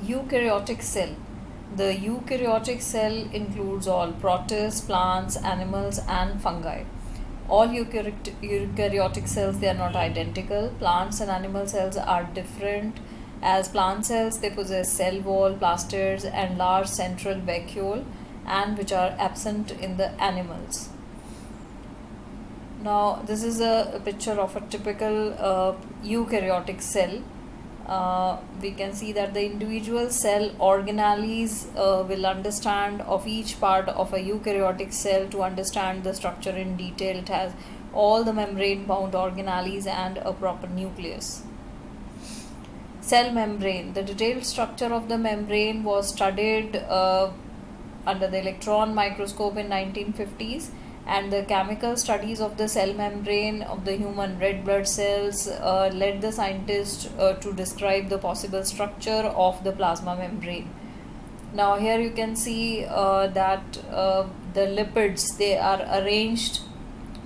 Eukaryotic cell. The eukaryotic cell includes all protists, plants, animals and fungi. All eukaryotic cells they are not identical. Plants and animal cells are different. As plant cells they possess cell wall, plastids and large central vacuole and which are absent in the animals. Now this is a, picture of a typical uh, eukaryotic cell uh, we can see that the individual cell organelles uh, will understand of each part of a eukaryotic cell to understand the structure in detail. It has all the membrane bound organelles and a proper nucleus. Cell membrane. The detailed structure of the membrane was studied uh, under the electron microscope in 1950s and the chemical studies of the cell membrane of the human red blood cells uh, led the scientists uh, to describe the possible structure of the plasma membrane. Now here you can see uh, that uh, the lipids they are arranged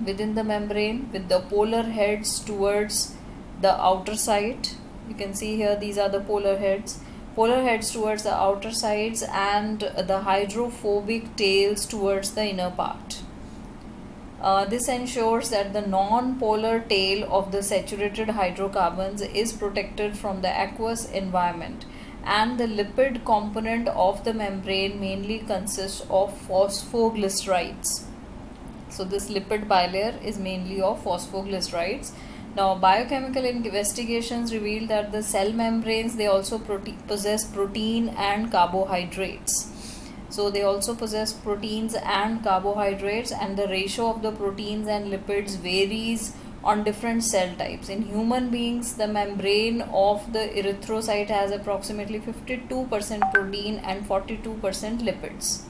within the membrane with the polar heads towards the outer side. You can see here these are the polar heads. Polar heads towards the outer sides and the hydrophobic tails towards the inner part uh, this ensures that the non-polar tail of the saturated hydrocarbons is protected from the aqueous environment and the lipid component of the membrane mainly consists of phosphoglycerides. So this lipid bilayer is mainly of phosphoglycerides. Now biochemical investigations reveal that the cell membranes they also prote possess protein and carbohydrates so they also possess proteins and carbohydrates and the ratio of the proteins and lipids varies on different cell types. In human beings, the membrane of the erythrocyte has approximately 52% protein and 42% lipids.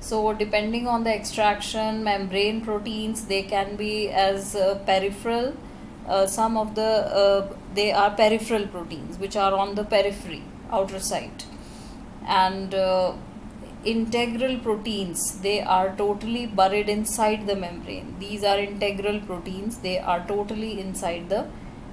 So depending on the extraction, membrane proteins, they can be as uh, peripheral. Uh, some of the, uh, they are peripheral proteins which are on the periphery, outer side and uh, integral proteins they are totally buried inside the membrane. These are integral proteins they are totally inside the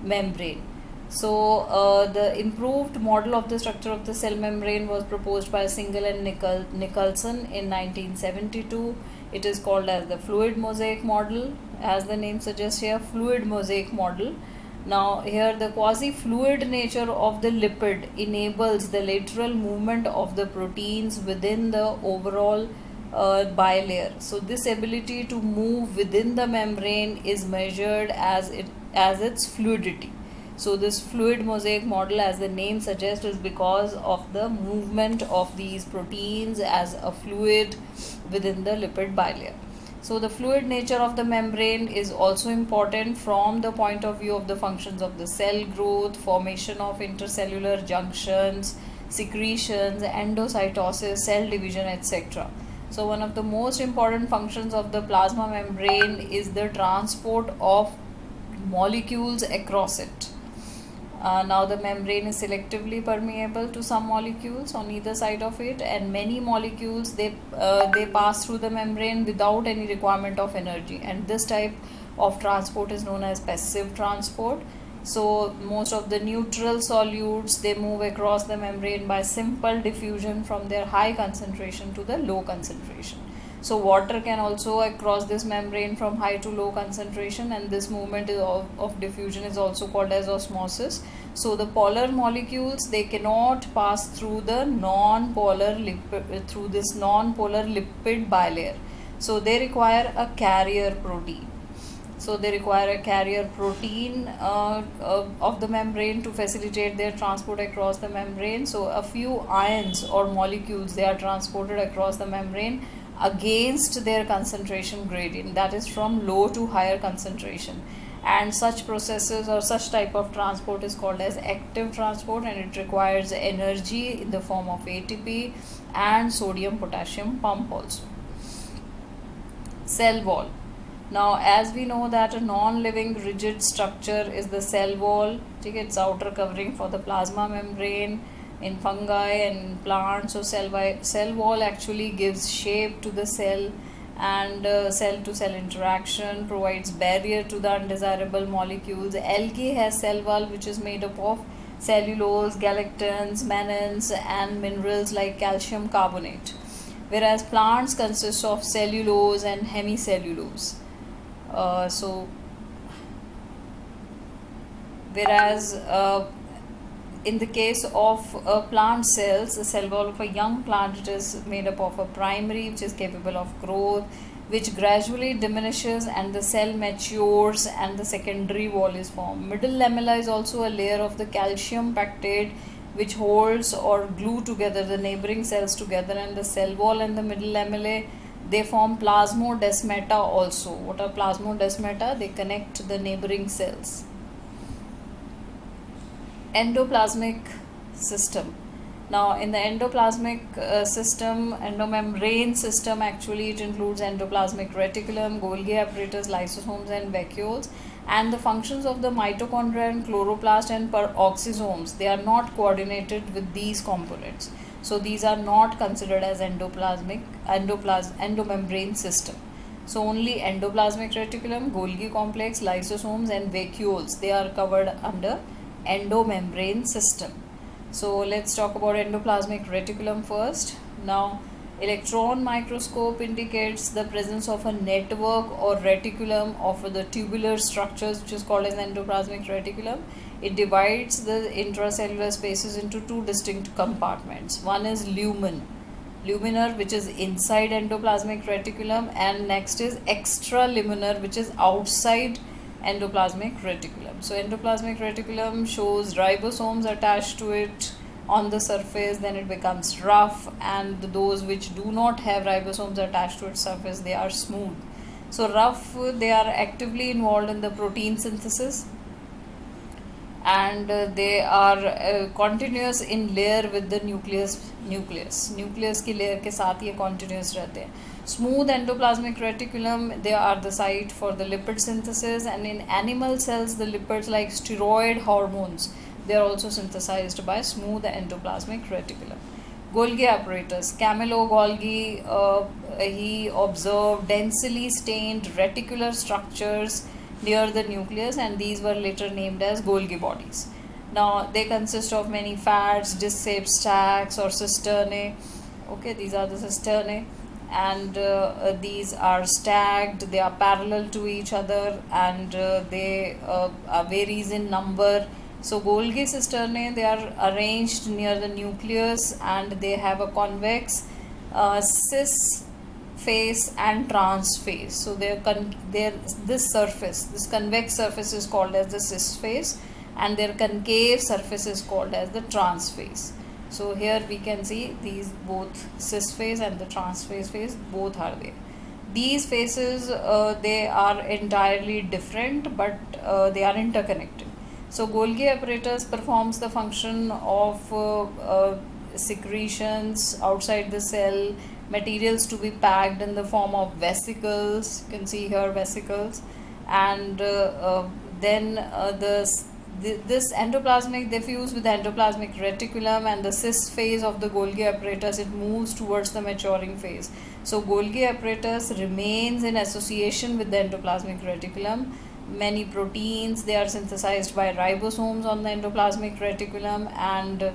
membrane. So uh, the improved model of the structure of the cell membrane was proposed by Singer and Nichol Nicolson in 1972 it is called as the fluid mosaic model as the name suggests here fluid mosaic model now here the quasi-fluid nature of the lipid enables the lateral movement of the proteins within the overall uh, bilayer. So this ability to move within the membrane is measured as it as its fluidity. So this fluid mosaic model as the name suggests is because of the movement of these proteins as a fluid within the lipid bilayer. So the fluid nature of the membrane is also important from the point of view of the functions of the cell growth, formation of intercellular junctions, secretions, endocytosis, cell division, etc. So one of the most important functions of the plasma membrane is the transport of molecules across it. Uh, now the membrane is selectively permeable to some molecules on either side of it and many molecules they uh, they pass through the membrane without any requirement of energy. And this type of transport is known as passive transport. So most of the neutral solutes they move across the membrane by simple diffusion from their high concentration to the low concentration so water can also cross this membrane from high to low concentration and this movement of, of diffusion is also called as osmosis. So the polar molecules they cannot pass through the non-polar lipid through this non-polar lipid bilayer. So they require a carrier protein. So they require a carrier protein uh, uh, of the membrane to facilitate their transport across the membrane. So a few ions or molecules they are transported across the membrane against their concentration gradient that is from low to higher concentration. And such processes or such type of transport is called as active transport and it requires energy in the form of ATP and sodium potassium pump also. Cell wall. Now as we know that a non-living rigid structure is the cell wall its outer covering for the plasma membrane in fungi and plants so cell, cell wall actually gives shape to the cell and uh, cell to cell interaction provides barrier to the undesirable molecules algae has cell wall which is made up of cellulose, galactans, mannans, and minerals like calcium carbonate. Whereas plants consist of cellulose and hemicellulose. Uh, so, whereas uh, in the case of a plant cells, the cell wall of a young plant, it is made up of a primary which is capable of growth, which gradually diminishes and the cell matures and the secondary wall is formed. Middle lamella is also a layer of the calcium pectate which holds or glue together the neighboring cells together and the cell wall and the middle lamellae they form plasmodesmata also. What are plasmodesmata? They connect the neighboring cells. Endoplasmic system now in the endoplasmic uh, system, endomembrane system actually it includes endoplasmic reticulum, Golgi apparatus, lysosomes and vacuoles and the functions of the mitochondria and chloroplast and peroxisomes they are not coordinated with these components. So these are not considered as endoplasmic endoplas endomembrane system. So only endoplasmic reticulum, Golgi complex, lysosomes and vacuoles they are covered under endomembrane system. So let's talk about endoplasmic reticulum first. Now electron microscope indicates the presence of a network or reticulum of the tubular structures which is called as endoplasmic reticulum. It divides the intracellular spaces into two distinct compartments. One is lumen, luminal which is inside endoplasmic reticulum and next is extraluminal which is outside endoplasmic reticulum. So endoplasmic reticulum shows ribosomes attached to it on the surface then it becomes rough and those which do not have ribosomes attached to its surface they are smooth. So rough they are actively involved in the protein synthesis and uh, they are uh, continuous in layer with the nucleus nucleus nucleus ki layer के साथ ye continuous रहते hain. smooth endoplasmic reticulum they are the site for the lipid synthesis and in animal cells the lipids like steroid hormones they are also synthesized by smooth endoplasmic reticulum Golgi apparatus. Camillo Golgi, uh, he observed densely stained reticular structures near the nucleus and these were later named as Golgi bodies. Now they consist of many fats, disc-shaped stacks or cisternae. Okay, these are the cisternae and uh, uh, these are stacked they are parallel to each other and uh, they uh, varies in number so Golgi cisternae they are arranged near the nucleus and they have a convex uh, cis face and trans face so they're they're this surface this convex surface is called as the cis face and their concave surface is called as the trans face so here we can see these both cis phase and the trans phase phase both are there. These faces uh, they are entirely different but uh, they are interconnected. So Golgi apparatus performs the function of uh, uh secretions outside the cell materials to be packed in the form of vesicles. You can see here vesicles. And uh, uh, then the this endoplasmic they fuse with the endoplasmic reticulum and the cis phase of the Golgi apparatus it moves towards the maturing phase. So Golgi apparatus remains in association with the endoplasmic reticulum. Many proteins they are synthesized by ribosomes on the endoplasmic reticulum and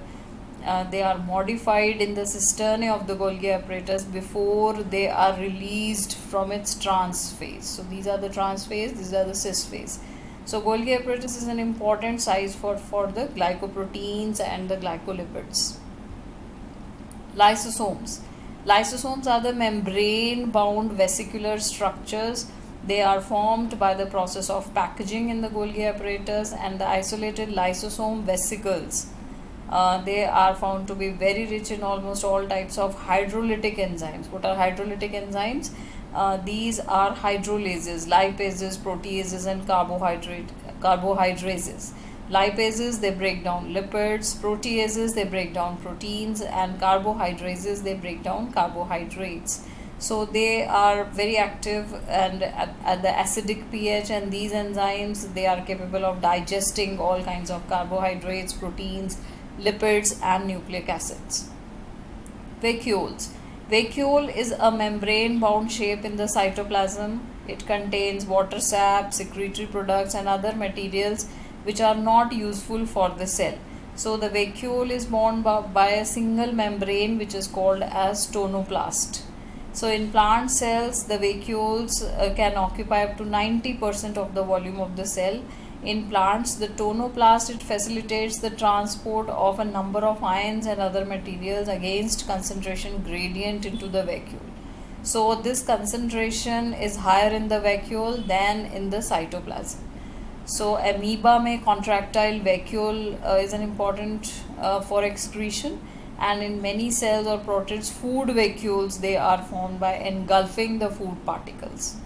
uh, they are modified in the cisternae of the Golgi apparatus before they are released from its trans phase so these are the trans phase these are the cis phase so Golgi apparatus is an important size for, for the glycoproteins and the glycolipids. Lysosomes. Lysosomes are the membrane bound vesicular structures. They are formed by the process of packaging in the Golgi apparatus and the isolated lysosome vesicles. Uh, they are found to be very rich in almost all types of hydrolytic enzymes. What are hydrolytic enzymes? Uh, these are hydrolases, lipases, proteases and carbohydrate carbohydrases. Lipases they break down lipids, proteases they break down proteins and carbohydrases they break down carbohydrates. So they are very active and at, at the acidic pH and these enzymes they are capable of digesting all kinds of carbohydrates, proteins, lipids and nucleic acids. Vacuoles Vacuole is a membrane bound shape in the cytoplasm. It contains water sap, secretory products and other materials which are not useful for the cell. So the vacuole is bound by a single membrane which is called as tonoplast. So in plant cells, the vacuoles uh, can occupy up to 90% of the volume of the cell. In plants, the tonoplast, it facilitates the transport of a number of ions and other materials against concentration gradient into the vacuole. So this concentration is higher in the vacuole than in the cytoplasm. So amoeba may contractile vacuole uh, is an important uh, for excretion and in many cells or protists food vacuoles they are formed by engulfing the food particles.